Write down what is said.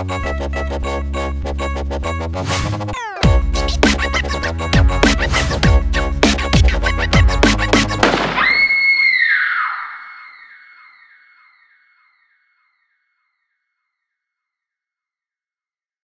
Oh.